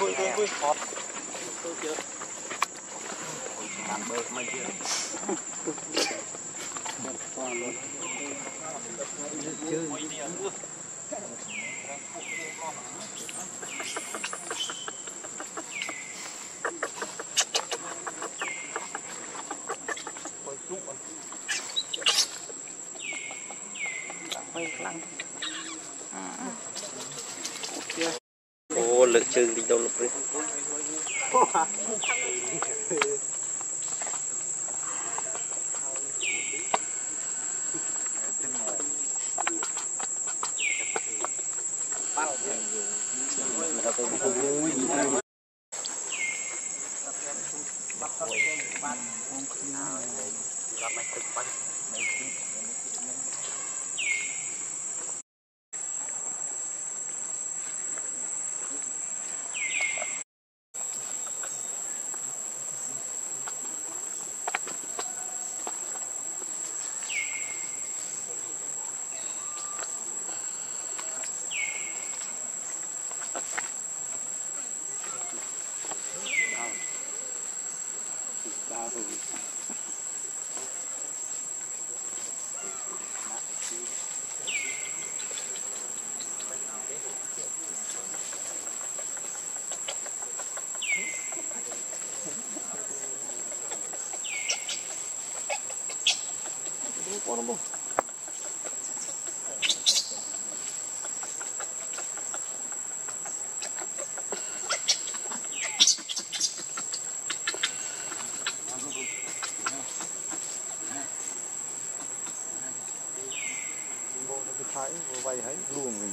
vui vui vui. Họp. Tôi chưa ngàn bơ mấy chưa Hãy subscribe cho kênh Ghiền Mì Gõ Để không bỏ lỡ những video hấp dẫn lực chương đi đâu lúc đấy. Hãy subscribe cho kênh Ghiền Mì Gõ Để không bỏ lỡ những video hấp dẫn Bora, amor. cái thái vay hãy luồng mình